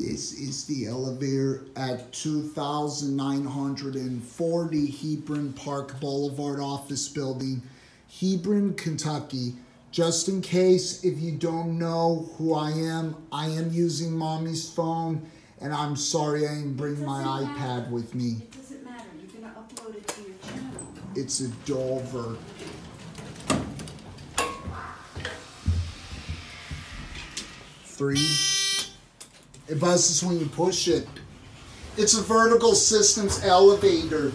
This is the elevator at 2940 Hebron Park Boulevard office building, Hebron, Kentucky. Just in case if you don't know who I am, I am using mommy's phone and I'm sorry I didn't bring my Doesn't iPad with me. It doesn't matter. You're gonna upload it to your channel. It's a Dover. Three. It buzzes when you push it. It's a vertical systems elevator.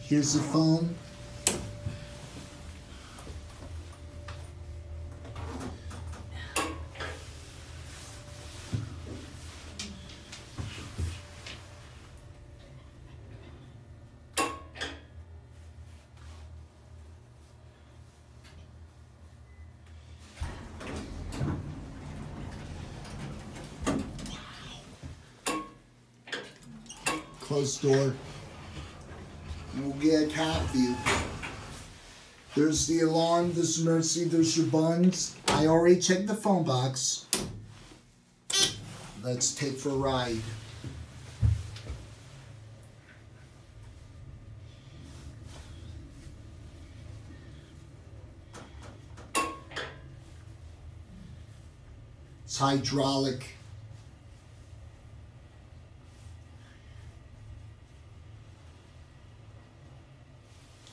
Here's the phone. Closed door. And we'll get a cab view. There's the alarm, there's mercy, there's your buns. I already checked the phone box. Let's take for a ride. It's hydraulic.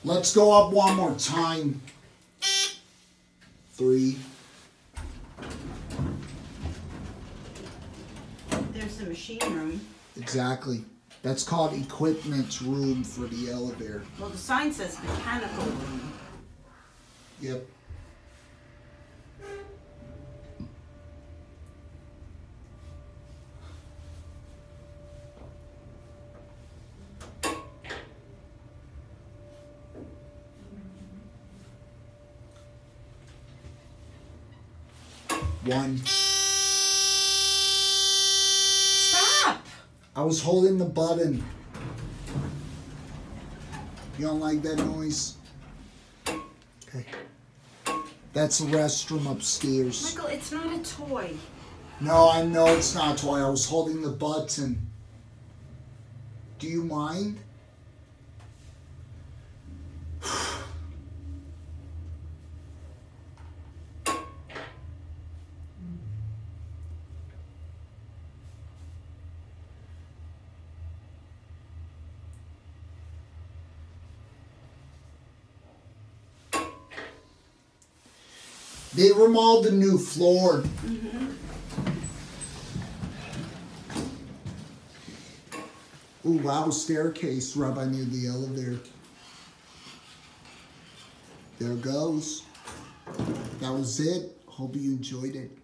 Let's go up one more time. Three. There's the machine room. Exactly. That's called equipment room for the elevator. Well, the sign says mechanical room. Yep. One. Stop! I was holding the button. You don't like that noise? Okay. That's the restroom upstairs. Michael, it's not a toy. No, I know it's not a toy. I was holding the button. Do you mind? They remodeled the new floor. Mm-hmm. Ooh, wow, staircase right by near the elevator. There it goes. That was it. Hope you enjoyed it.